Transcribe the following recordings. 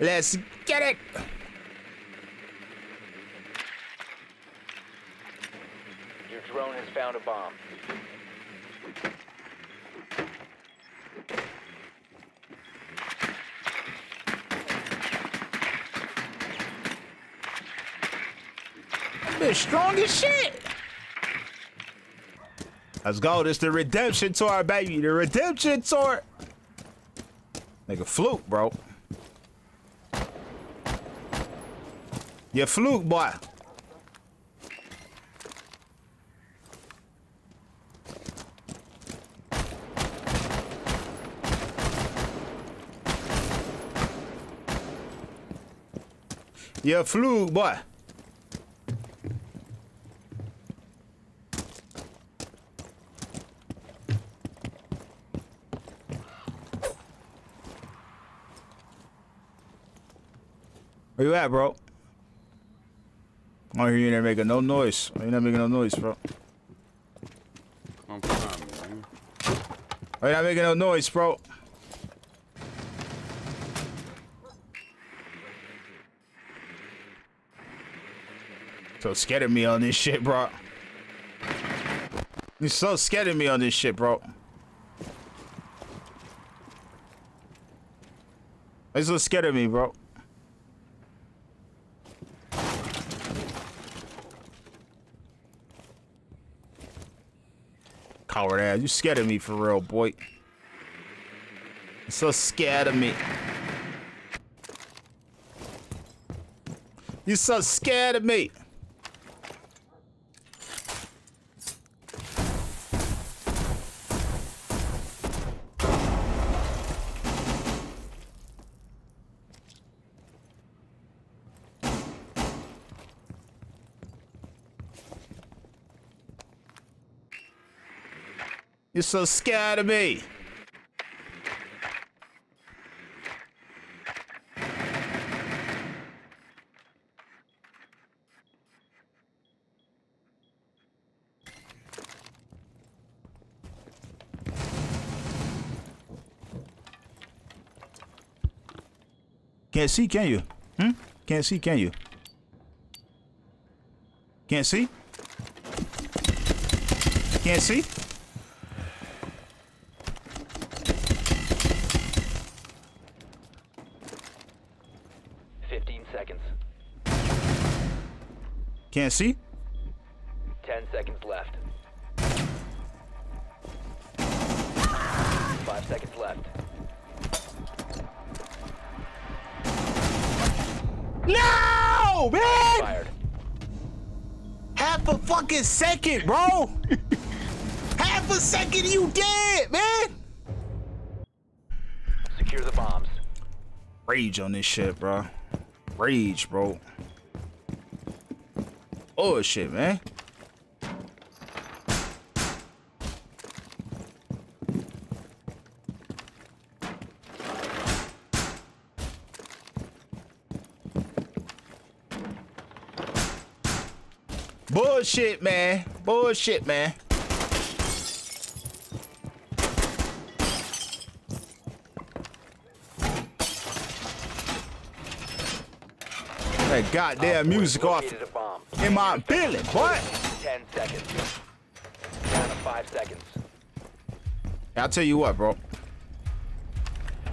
Let's get it. Your drone has found a bomb. Bitch strong as shit. Let's go. This the redemption tour, baby. The redemption tour. Nigga fluke, bro. You fluke, boy. You fluke, boy. Where you at, bro? I hear you there making no noise. Why you not making no noise, bro? I'm fine, man. Oh, Why you not making no noise, bro? So scared of me on this shit, bro. You so scared of me on this shit, bro. You so scared of me, bro? Coward ass. You scared of me for real, boy. You so scared of me. You so scared of me. So scared of me. Can't see, can you? Hmm? Can't see, can you? Can't see? Can't see? Fifteen seconds. Can't see? Ten seconds left. Five seconds left. No, man! Fired. Half a fucking second, bro. Half a second, you dead, man. Secure the bombs. Rage on this shit, bro. Rage, bro. Oh shit, man. Bullshit, man. Bullshit, man. That goddamn music off in my feeling, boy. Ten seconds. Down to five seconds. I'll tell you what, bro.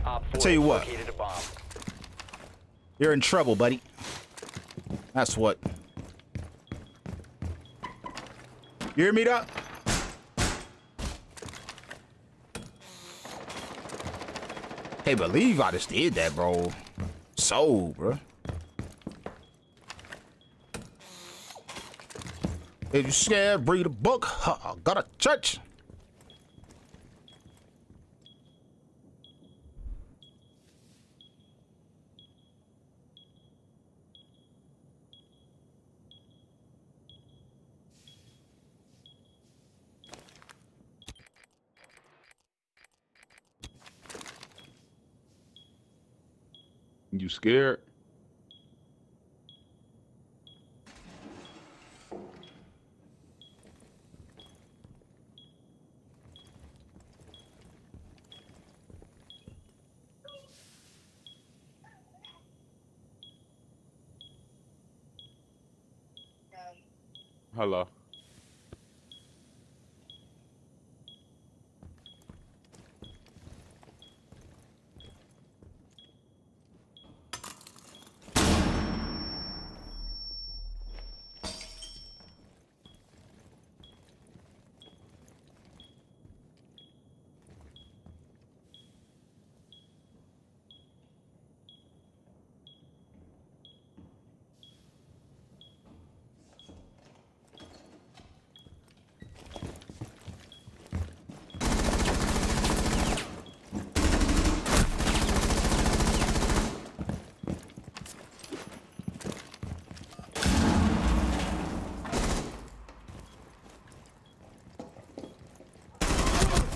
I'll tell you what. Located a bomb. You're in trouble, buddy. That's what. You hear me, Doc? Hey, believe I just did that, bro. So, bro. If you scared, read a book. Huh, Got a church. You scared? Hello.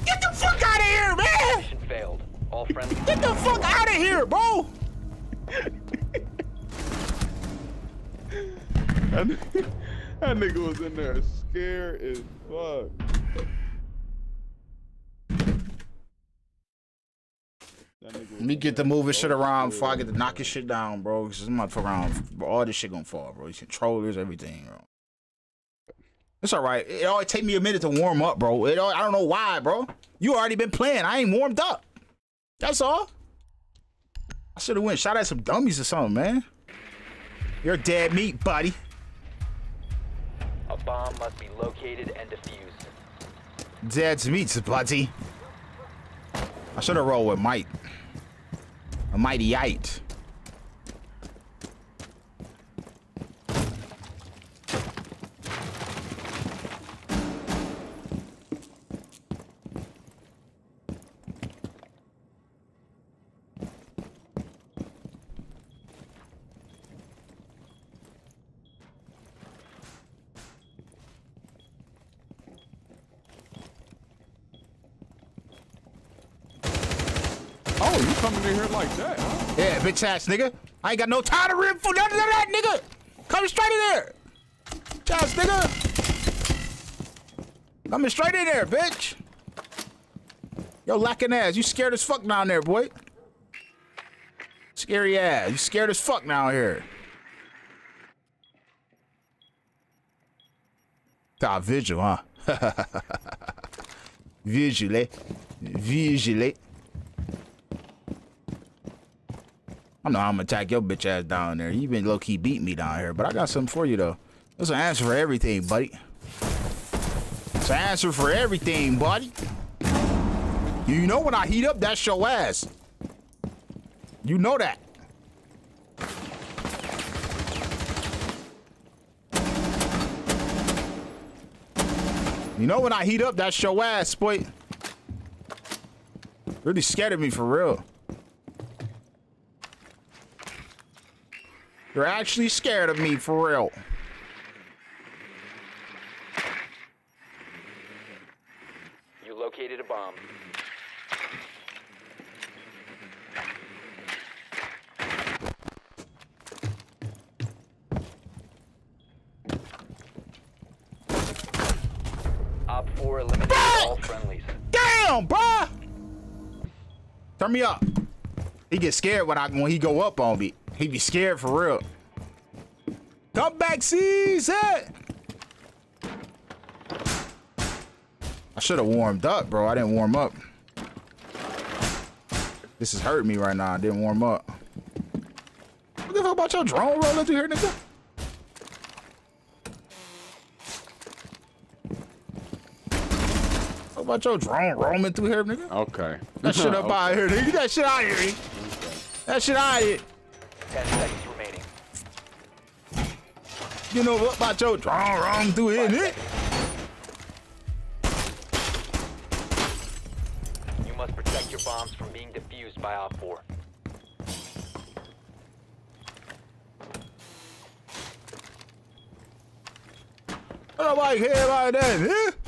Get the fuck out of here, man! Mission failed. All friendly. Get the fuck out of here, bro! That nigga, that nigga was in there scared as fuck. That nigga was Let me get the there moving shit around before I get to knock knocking shit down, bro. Cause I'm not fuck around. All this shit gonna fall, bro. These controllers, everything, bro. It's all right. It always take me a minute to warm up, bro. It all, I don't know why, bro. You already been playing. I ain't warmed up. That's all. I should have went shot at some dummies or something, man. You're dead meat, buddy. A bomb must be located and defused. Dead meat, buddy. I should have rolled with might. A mighty eight. Oh, you coming in here like that, huh? Yeah, bitch ass nigga. I ain't got no time to rip for none of that, nigga. Coming straight in there. Ass nigga. Coming straight in there, bitch. Yo, lacking ass. You scared as fuck down there, boy. Scary ass. You scared as fuck down here. Ah, vigil, huh? Vigilate. Vigilate. I know I'm gonna attack your bitch ass down there. You been low key beating me down here, but I got something for you though. There's an answer for everything, buddy. It's an answer for everything, buddy. You know when I heat up, that's your ass. You know that. You know when I heat up, that's your ass, boy. Really scared of me for real. You're actually scared of me for real. You located a bomb. Op 4 eliminated all friendlies. Damn, bruh! Turn me up. He get scared when I when he go up on me. He be scared for real. Come back, season. I should have warmed up, bro. I didn't warm up. This is hurting me right now. I didn't warm up. What the fuck about your drone rolling through here, nigga? What about your drone roaming through here, nigga? Okay. That shit up Okay. out here, nigga. Get that shit out of here, nigga. That shit out of here. 10 seconds remaining. You know what about your drone roaming through here, nigga? You must protect your bombs from being defused by Op 4. Nobody care about that, nigga.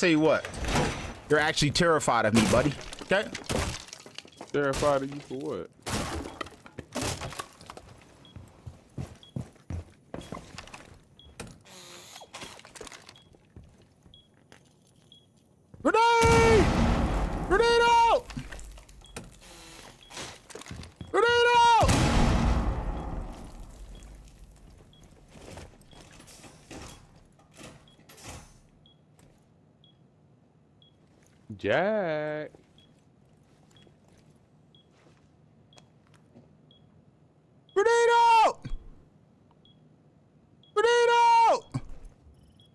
Tell you what, you're actually terrified of me, buddy. Okay? Terrified of you for what? Jack. Grenade out! Grenade out!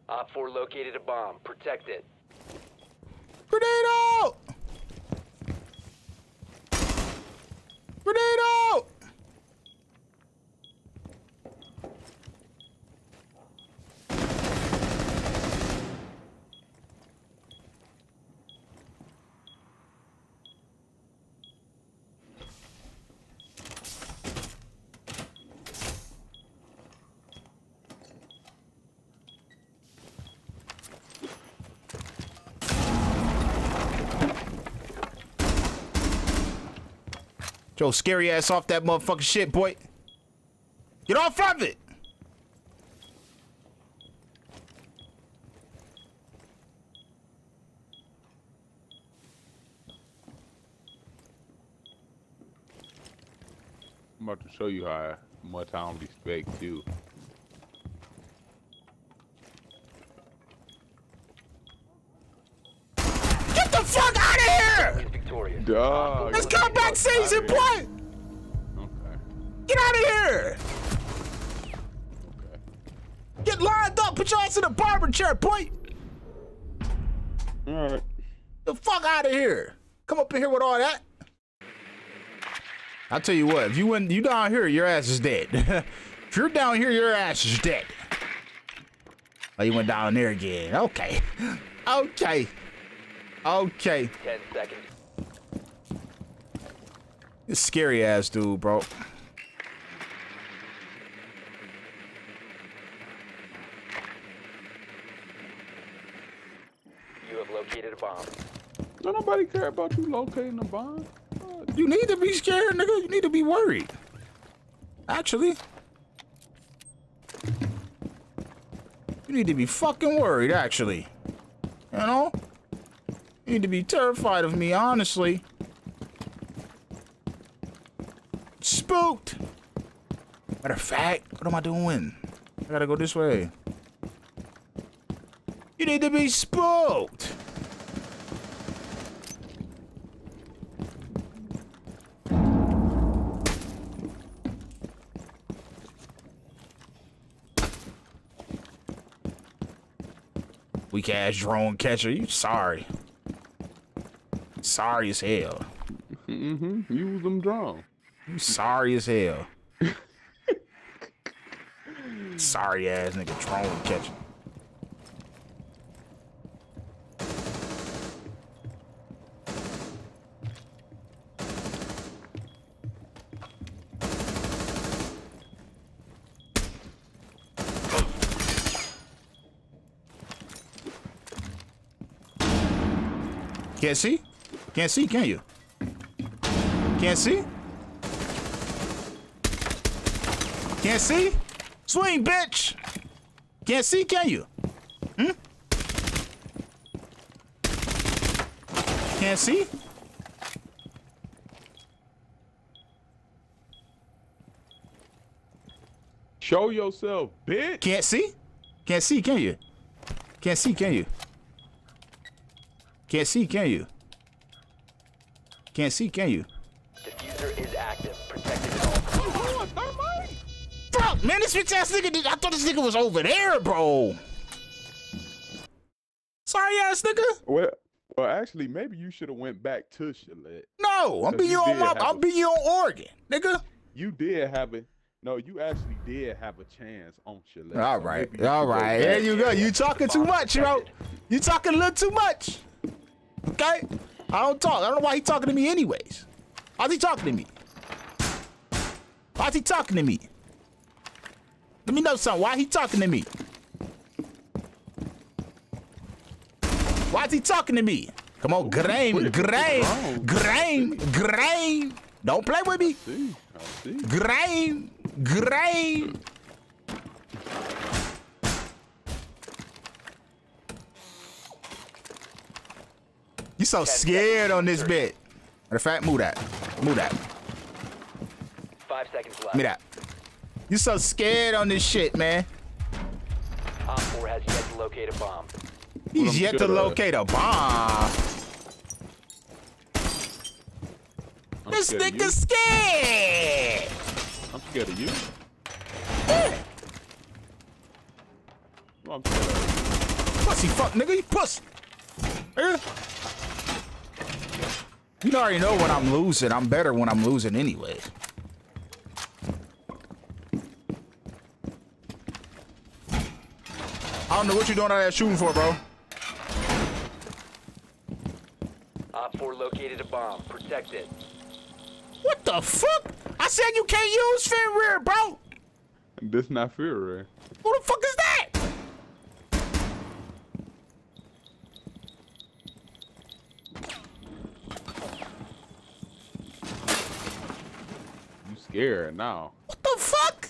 Op 4 located a bomb. Protect it. Grenade out! Grenade out! Joe, scary ass off that motherfucking shit, boy. Get off of it! I'm about to show you how much I don't respect you. Get the fuck out of here! Is victorious. Dog. Let's come back season, boy! Okay. Get out of here! Okay. Get lined up, put your ass in a barber chair, boy! All right. The fuck out of here! Come up in here with all that. I'll tell you what, if you went you down here, your ass is dead. if you're down here, your ass is dead. Oh, you went down there again. Okay. Okay. Okay. 10 seconds. This scary ass dude, bro. You have located a bomb. Don't nobody care about you locating a bomb. Uh, You need to be scared, nigga. You need to be worried. Actually. You need to be fucking worried, actually. You know? You need to be terrified of me, honestly. Spooked. Matter of fact, what am I doing? I gotta go this way. You need to be spooked. Weak ass drone catcher. You sorry. Sorry as hell. mm-hmm. Use them drone. You sorry as hell. sorry ass nigga drone catcher. Can't see? Can't see, can you? Can't see? Can't see? Swing, bitch! Can't see, can you? Hmm? Can't see? Show yourself, bitch. Can't see? Can't see, can you? Can't see, can you? Can't see, can you? Can't see, can you? Man, this bitch ass nigga, did- I thought this nigga was over there, bro. Sorry ass nigga. Well, well, actually, maybe you should have went back to Gillette. No, I'm Cause being you you on my, I'm a- being you on Oregon, nigga. You did have a no. You actually did have a chance on Gillette. All right, so right, maybe you all should go right. back. There you go. You talking too much, bro. You talking a little too much. Okay? I don't talk. I don't know why he talking to me anyways. Why's he talking to me? Why's he talking to me? Let me know something. Why he talking to me? Why's he talking to me? Come on, grain, grain, grain, grain. Don't play with me. See, I see. Grain, grain. You so scared on this bit. Matter of fact, move that. Move that. Five seconds left. Give me that. You so scared on this shit, man. Op 4 has yet to locate a bomb. He's well, yet to uh, locate a bomb. I'm this nigga scared. I'm scared of you. well, I'm scared of you. Pussy fuck, nigga, you pussy. Eh. You already know when I'm losing. I'm better when I'm losing anyway. I don't know what you're doing out there shooting for, bro. Op 4 located a bomb. Protect it. What the fuck? I said you can't use fin rear, bro. This not fear, right? Who the fuck is that? You scared now. What the fuck?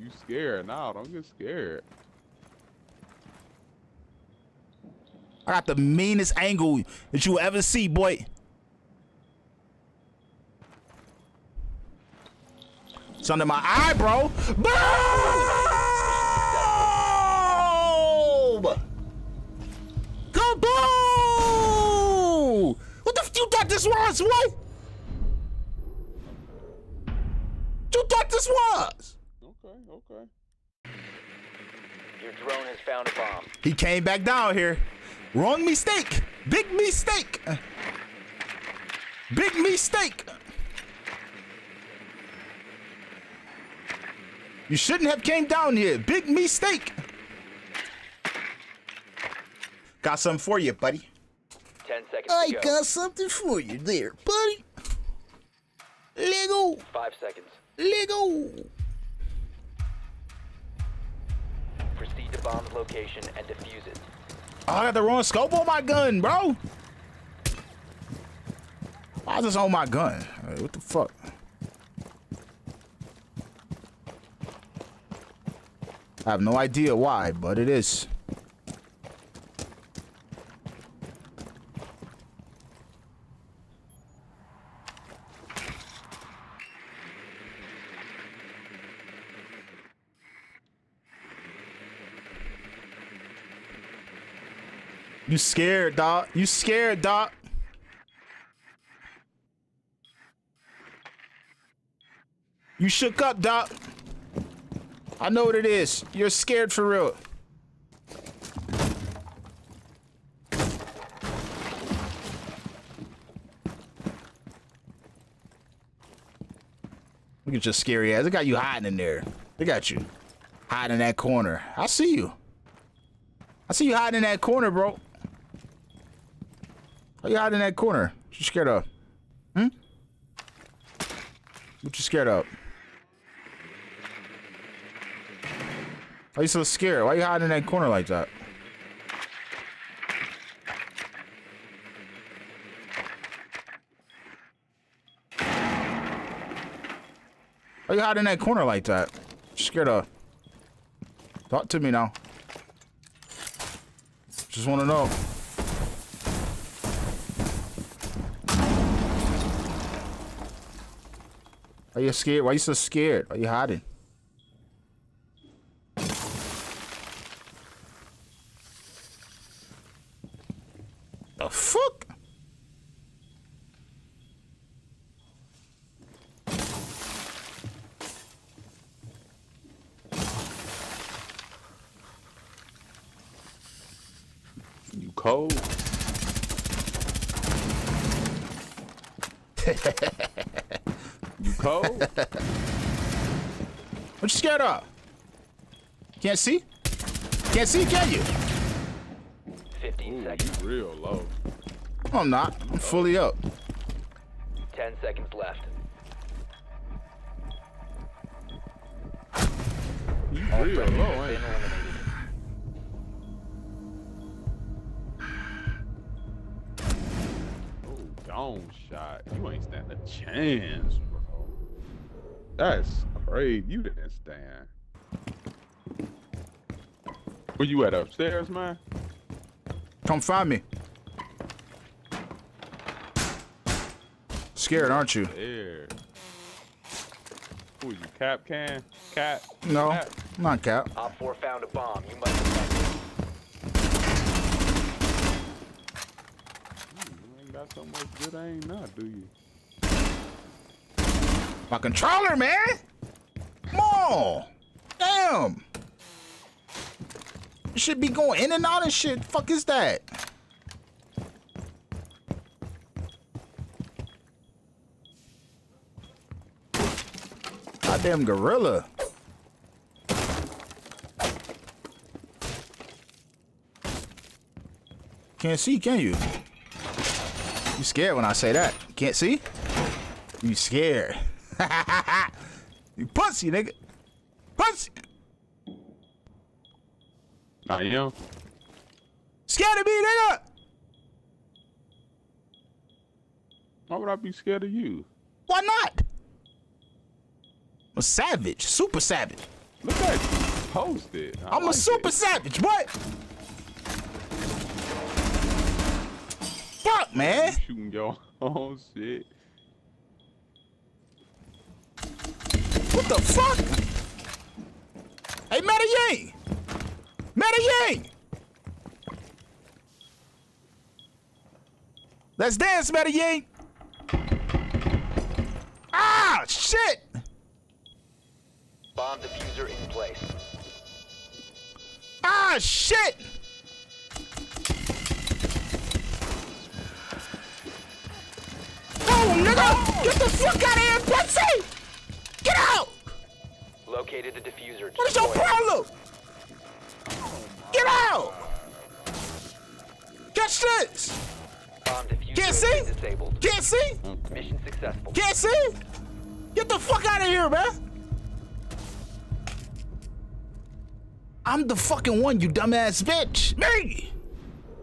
You scared now. Don't get scared. I got the meanest angle that you will ever see, boy. It's under my eye, bro. Boom! Kaboom! What the f you thought this was? What you thought this was? Okay, okay. Your drone has found a bomb. He came back down here. Wrong mistake. Big mistake. Big mistake. You shouldn't have came down here. Big mistake. Got something for you, buddy. 10 seconds I go. got something for you there, buddy. Lego. 5 seconds. Lego. Proceed to bomb's location and defuse it. Oh, I got the wrong scope on my gun, bro. Why is this on my gun? What the fuck? I have no idea why, but it is. You scared, dog. You scared, dog. You shook up, dog. I know what it is. You're scared for real. Look at your scary ass. They got you hiding in there. They got you hiding in that corner. I see you. I see you hiding in that corner, bro. Why you hiding in that corner? What you scared of? Hmm? What you scared of? Why you so scared? Why are you hiding in that corner like that? Why you hiding in that corner like that? Scared of? Talk to me now. Just want to know. Are you scared? Why are you so scared? Are you hiding? The fuck? You cold? you cold? What you scared of? Can't see? Can't see, can you? 15 Ooh, seconds. you real low. No, I'm not. I'm fully up. 10 seconds left. You All real low, have ain't been. Oh, dome shot. You ain't stand a chance, bro. That's crazy. You didn't stand. Where you at upstairs, man? Come find me. Scared, aren't you? There. Who you, Kapkan? Cat? No, Cap? Not cap. Op 4 found a bomb. You must defend it. You ain't got so much good aim now, do you? My controller, man. Come on. Damn. It should be going in and out and shit. Fuck is that? Goddamn gorilla. Can't see, can you? You scared when I say that? Can't see? You scared? you pussy, nigga. Pussy. I am. Scared of me, nigga. Why would I be scared of you? Why not? I'm a savage, super savage. Look at you. posted. I I'm a super it. savage. What? Fuck, man. Shooting your own shit. What the fuck? Hey, Medellin! Medellin! Let's dance, Medellin! Ah, shit! Bomb diffuser in place. Ah, shit! Oh, nigga! Get the fuck out of here, pussy! Get out! Located the diffuser. What is your problem? Get out! Catch this! Bomb diffuser Can't see? disabled. Can't see? Mission successful. Can't see? Get the fuck out of here, man! I'm the fucking one, you dumbass bitch. Me!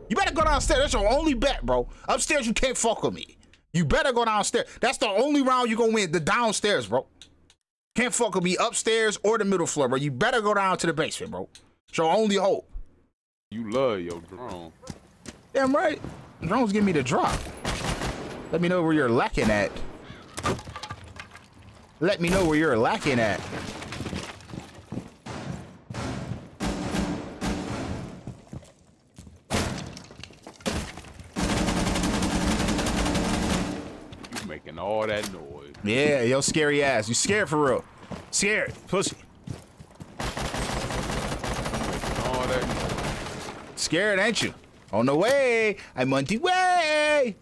You better go downstairs. That's your only bet, bro. Upstairs, you can't fuck with me. You better go downstairs. That's the only round you're gonna win. The downstairs, bro. Can't fuck with me upstairs or the middle floor, bro. You better go down to the basement, bro. It's your only hope. You love your drone. Damn right. Drones give me the drop. Let me know where you're lacking at. Let me know where you're lacking at. You making all that noise. Yeah, yo, scary ass. You scared for real? Scared, pussy. Making all that noise. Scared, ain't you? On the way. I'm on the way.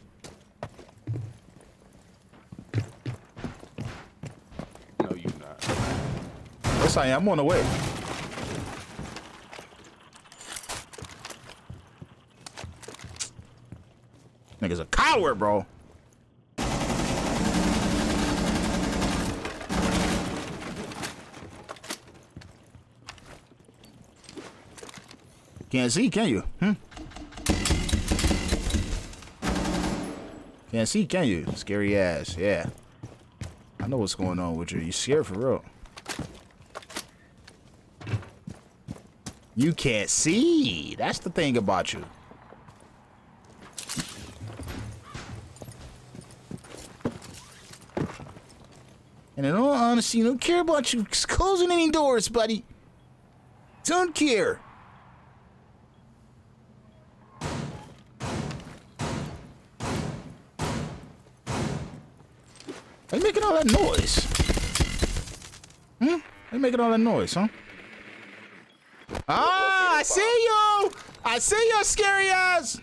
No, you not. Yes, I am. I'm on the way. Nigga's a coward, bro. Can't see, can you? Hmm? Can't see, can you? Scary ass. Yeah. I know what's going on with you. You scared for real. You can't see. That's the thing about you. And in all honesty, don't care about you closing any doors, buddy. Don't care. That noise? Hmm? You making all that noise, huh? Ah, I see you! I see your scary ass!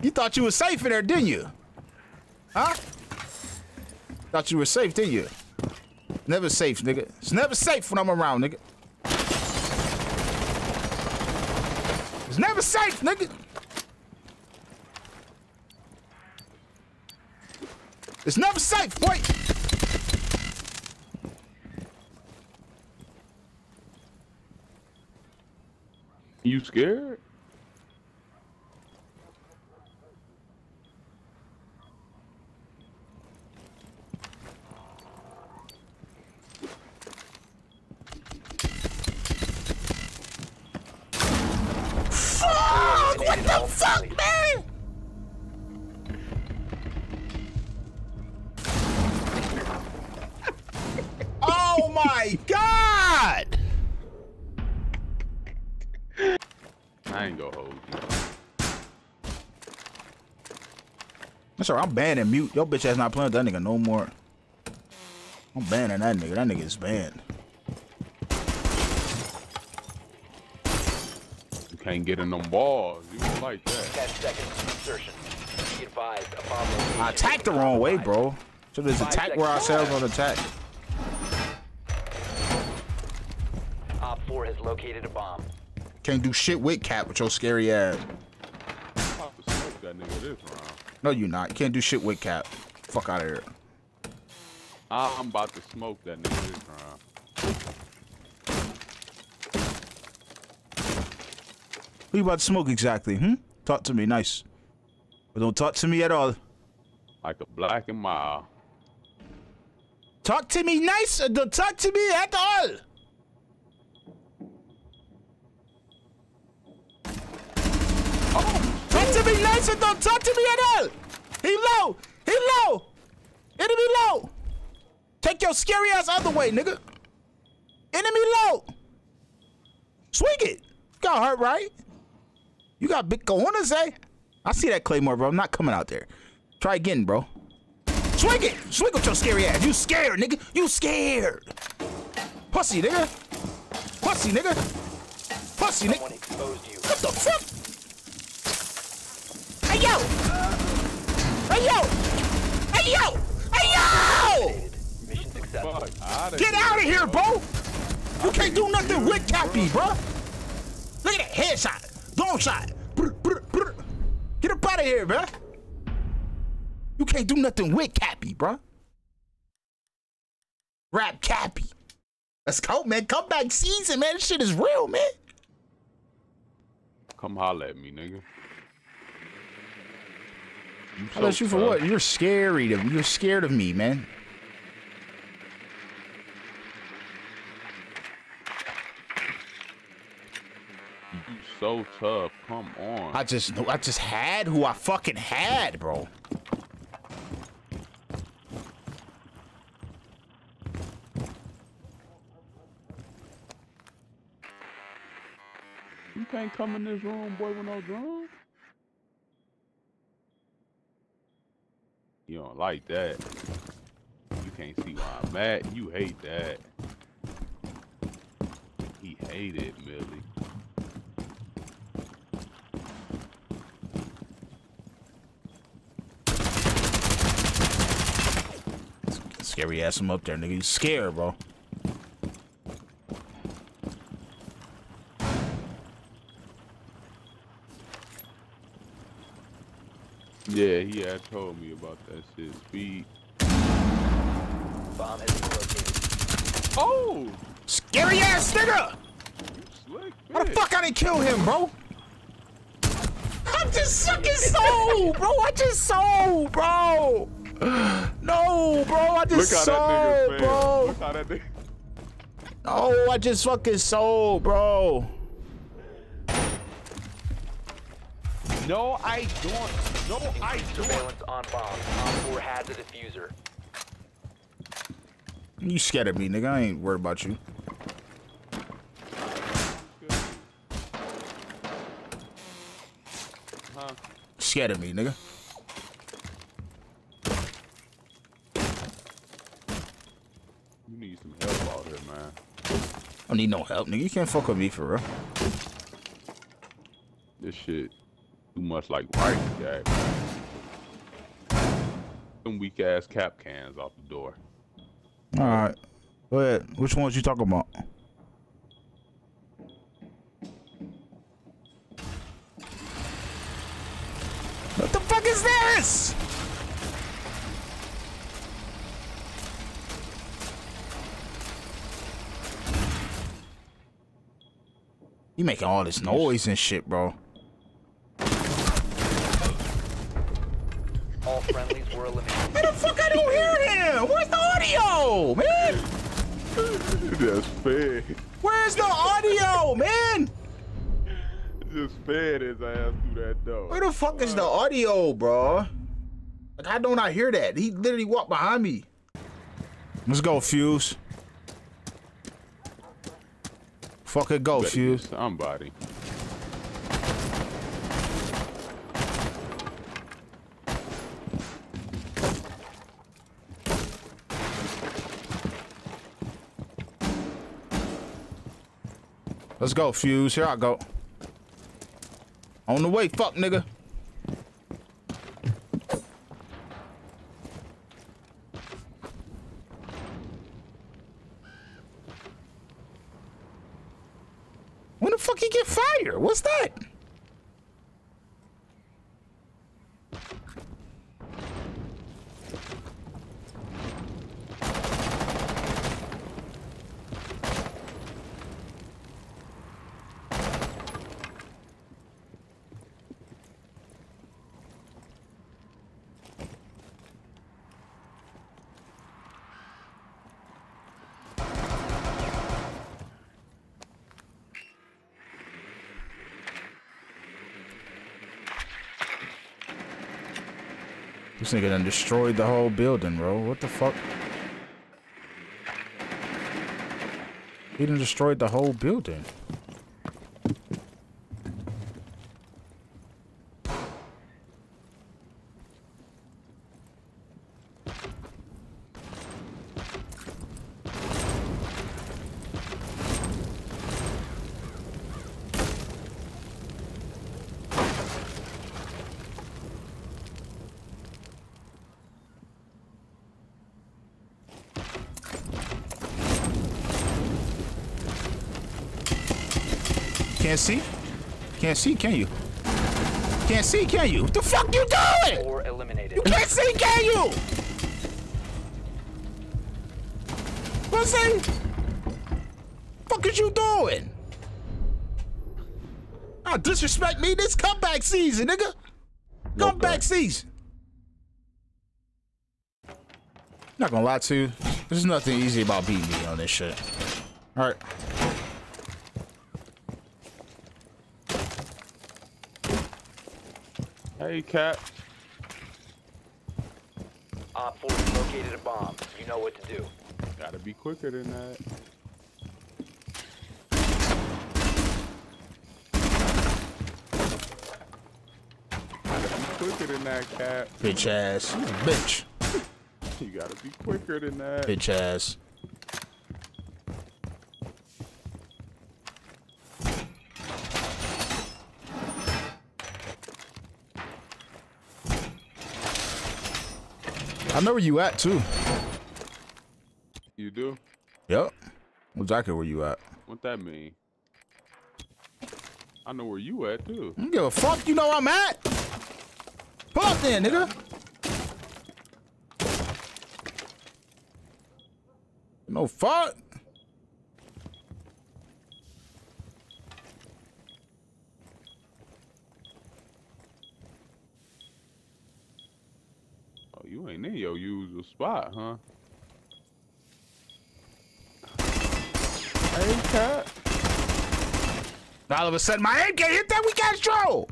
You thought you were safe in there, didn't you? Huh? Thought you were safe, didn't you? Never safe, nigga. It's never safe when I'm around, nigga. It's never safe, nigga. It's never safe, boy. You scared? My god! I ain't gonna hold you. That's alright, I'm banning mute. Your bitch ass not playing with that nigga no more. I'm banning that nigga. That nigga is banned. You can't get in them balls. You don't like that. 10 seconds to insertion. Be advised, a bomb I attacked the wrong way, bro. So there's Five attack where seconds. ourselves on attack. Op 4 has located a bomb. Can't do shit with Cap with your scary ass. I'm about to smoke that nigga this round. No, you're not. You can't do shit with Cap. Fuck out of here. I'm about to smoke that nigga this round. Who you about to smoke exactly? Hmm? Talk to me, nice. But don't talk to me at all. Like a black and mild. Talk to me nice don't talk to me at all. Don't talk to me at all. He low. He low. Enemy low. Take your scary ass other way, nigga. Enemy low. Swing it. Got hurt, right? You got big cojones, eh? I see that Claymore, bro. I'm not coming out there. Try again, bro. Swing it! Swing with your scary ass. You scared, nigga. You scared. Pussy, nigga. Pussy, nigga. Pussy, nigga. You. What the fuck? Hey, yo! Hey, yo! Hey, yo! Hey, yo! Mission successful. Get out of here, bro! You can't do nothing with Cappy, bro. Look at that headshot. Long shot. Get up out of here, bro. You can't do nothing with Cappy, bro. Rap Cappy. Let's go, man. Comeback season, man. This shit is real, man. Come holler at me, nigga. You How about so you for what? You're scary to You're scared of me, man. You so tough. Come on. I just I just had who I fucking had, bro. You can't come in this room, boy, with no drum. You don't like that. You can't see where I'm at. You hate that. He hated Millie. Scary ass him up there, nigga. You scared, bro. Yeah, he had told me about that shit. Speed. Bomb has been located. Oh! Scary ass nigga! Slick How the fuck I didn't kill him, bro? I'm just sucking soul, bro. I just sold, bro. No, bro. I just how that sold, bro. Look how that nigga. No, I just fucking sold, bro. No, I don't. No, I don't. Surveillance on bomb. Op 4 has a diffuser. You scared of me, nigga. I ain't worried about you. Huh? Scared of me, nigga. You need some help out here, man. I don't need no help, nigga. You can't fuck with me for real. This shit too much like right jack. Some weak ass cap cans off the door. All right. Go ahead. Which ones you talking about? What the fuck is this? You making all this noise and shit, bro. All friendlies were eliminated. Why the fuck I don't hear him? Where's the audio, man? Just fed. Where's the audio, man? Just fed his ass through that door. Where the fuck is the audio, bro? Like, how don't I hear that? He literally walked behind me. Let's go, Fuse. Fuck it, go, Better get Fuse. Somebody. Let's go, Fuze. Here I go. On the way, fuck nigga. When the fuck he get fired? What's that? This nigga done destroyed the whole building, bro. What the fuck? He done destroyed the whole building. Can't see? Can't see, can you? Can't see, can you? What the fuck you doing? Four eliminated. You can't see, can you? What's that? Fuck is you doing? Ah, disrespect me this comeback season, nigga. Comeback season. Not gonna lie to you. There's nothing easy about beating me on this shit. All right. Hey, cat. Op 4 has located a bomb. You know what to do. Gotta be quicker than that. Gotta be quicker than that, cat. Bitch ass. Bitch. You gotta be quicker than that. Bitch ass. I know where you at too. You do? Yep. Exactly where you at. What that mean? I know where you at too. I don't give a fuck. You know where I'm at. Pull up then, nigga. No fuck. Oh, you ain't in your spot, huh? Hey, cat. All of a sudden, my aim can't hit that. We got control.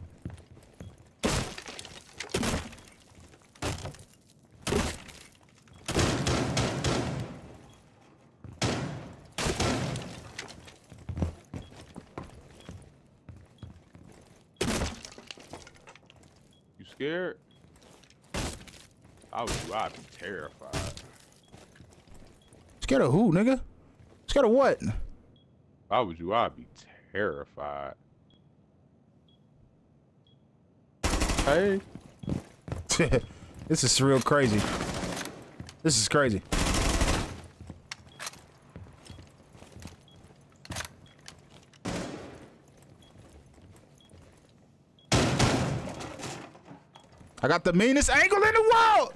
You scared? I was you, I'd be terrified. Scared of who, nigga? Scared of what? If I was you, I'd be terrified. Hey, this is real crazy. This is crazy. I got the meanest angle in the world.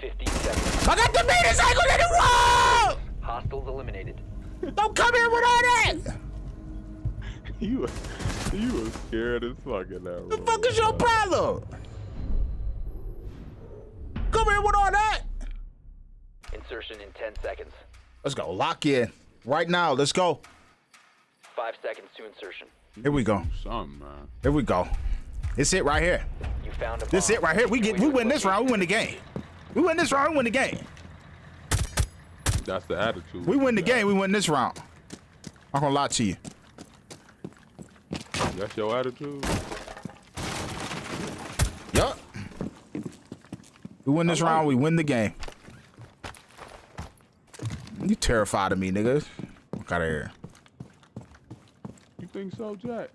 Fifteen seconds. I got the meanest angle in the world. Hostiles eliminated. Don't come here with all that. you you was scared as fuck in that The fuck is your problem? Come here with all that. Insertion in 10 seconds. Let's go. Lock in. Right now. Let's go. Five seconds to insertion. Here we go. Something, man. Here we go. It's it right here. You found a. This it right here. We get we win this round. We win the game. We win this round. We win the game. That's the attitude. We win the game. We win this round. I'm gonna lie to you. That's your attitude. Yup. We win this like round, we win the game. You terrified of me, nigga. Fuck out of here. You think so, Jack?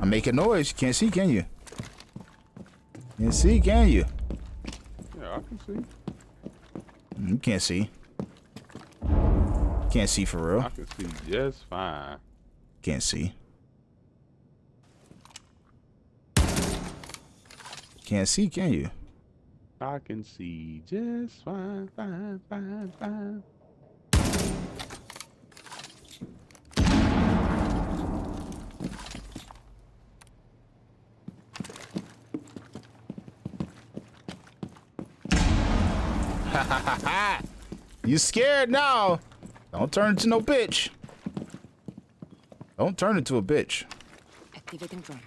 I'm making noise. You can't see, can you? Can't see, can you? Yeah, I can see. You can't see. Can't see for real. I can see just fine. Can't see. Can't see, can you? I can see just fine, fine, fine, fine. You scared now? Don't turn to no bitch. Don't turn into a bitch. Activating drone.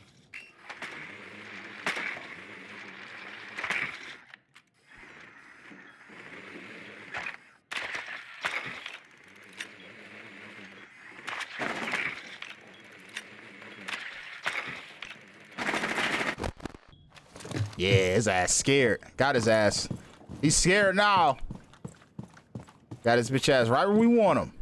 Yeah, his ass scared. Got his ass. He's scared now. Got his bitch ass right where we want him.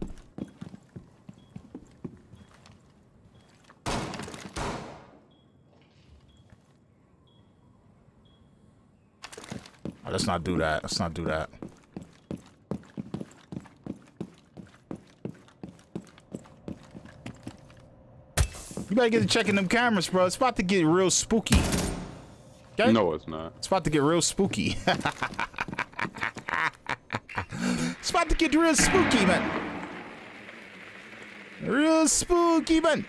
Not do that. Let's not do that. You better get to checking them cameras, bro. It's about to get real spooky. Okay? No, it's not. It's about to get real spooky. it's about to get real spooky, man. Real spooky, man.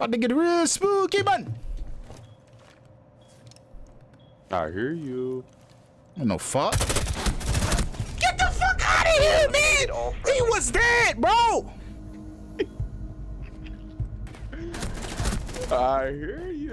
About to get real spooky, man. I hear you. Ain't no fuck. Get the fuck out of here, man! He was dead, bro! I hear you.